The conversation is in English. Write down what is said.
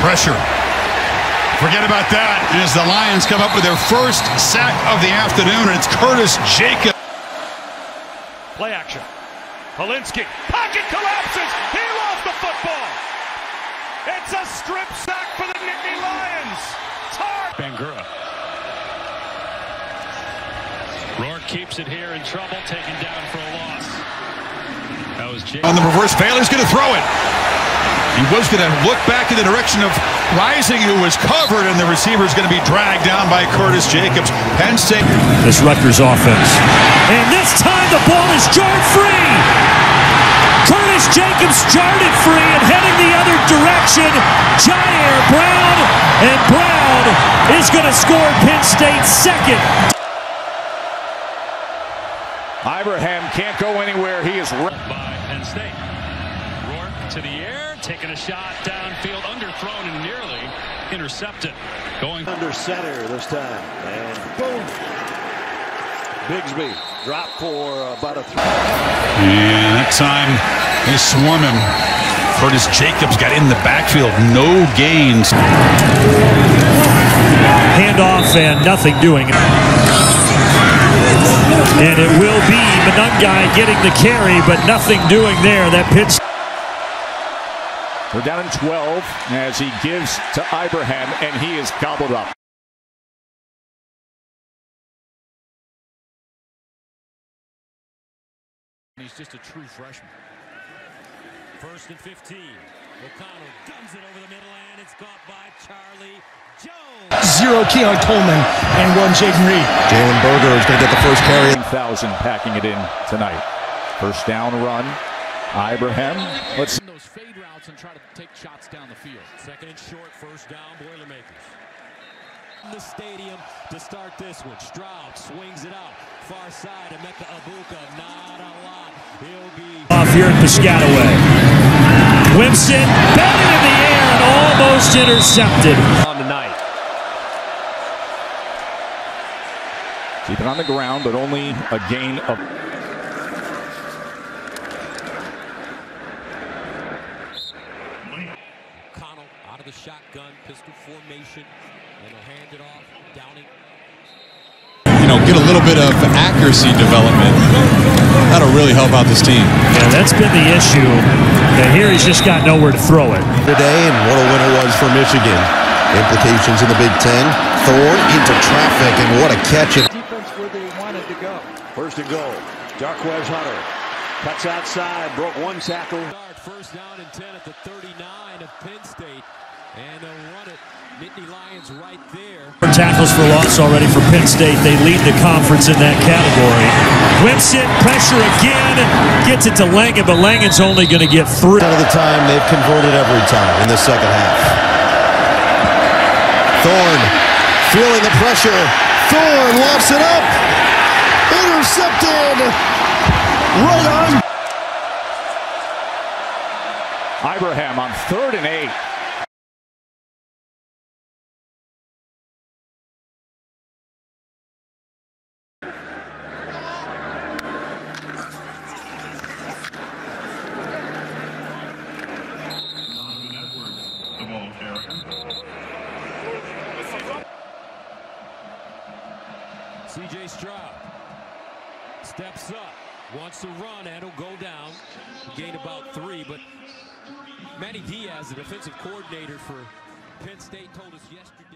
pressure. Forget about that as the Lions come up with their first sack of the afternoon, and it's Curtis Jacobs. Play action. Hilinski. Pocket collapses. He lost the football. It's a strip sack for the Nittany Lions. Tar. Bangura. Rourke keeps it here in trouble, taken down for a loss. That was Jacob. On the reverse fail, he's going to throw it. He was going to look back in the direction of Rising, who was covered, and the receiver is going to be dragged down by Curtis Jacobs. Penn State. This Rutgers offense. And this time the ball is jarred free. Curtis Jacobs jarred it free and heading the other direction. Ji'Ayir Brown. And Brown is going to score Penn State second. Ibrahim can't go anywhere. He is wrecked by Penn State. Rourke to the air, taking a shot downfield, underthrown and nearly intercepted. Going under center this time. And boom. Bigsby drop for about a three. And that time they swarm him. Curtis Jacobs got in the backfield. No gains. Handoff and nothing doing. And it will be Monangai getting the carry, but nothing doing there. That pitch. They're down in 12 as he gives to Ibrahim, and he is gobbled up. He's just a true freshman. First and 15. O'Connell guns it over the middle, and it's caught by Charlie Jones. Zero Keon Coleman and one Jayden Reed. Jalen Berger is going to get the first carry. 1,000 packing it in tonight. First down run. Ibrahim. Let's those fade routes and try to take shots down the field. Second and short, first down, Boilermakers. In the stadium to start this one. Stroud swings it out. Far side, Emeka Egbuka, not a lot. He'll be off here at Piscataway. Winston, batted in the air and almost intercepted. on tonight. Keep it on the ground, but only a gain of. Connell out of the shotgun, pistol formation, and he'll hand it off. Downing. You know, get a little bit of accuracy development. That'll really help out this team. Yeah, that's been the issue. And here he's just got nowhere to throw it. Today, and what a win it was for Michigan. Implications in the Big Ten. Thorne into traffic, and what a catch. It Defense where they wanted to go. First and goal. Jarquez Hunter cuts outside, broke one tackle. First down and 10 at the 39 of Penn State. And they'll run it. Nittany Lions right there. Tackles for loss already for Penn State. They lead the conference in that category. Whips it, pressure again. Gets it to Langan, but Langan's only going to get three. of the time, they've converted every time in the second half. Thorne feeling the pressure. Thorne lofts it up. Intercepted. Right on. Ibrahim on third and eight. CJ Stroud steps up, wants to run, and he'll go down. Gain about three, but Manny Diaz, the defensive coordinator for Penn State, told us yesterday.